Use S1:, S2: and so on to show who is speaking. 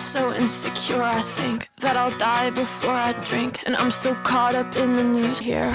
S1: So insecure. I think that I'll die before I drink, and I'm so caught up in the news here.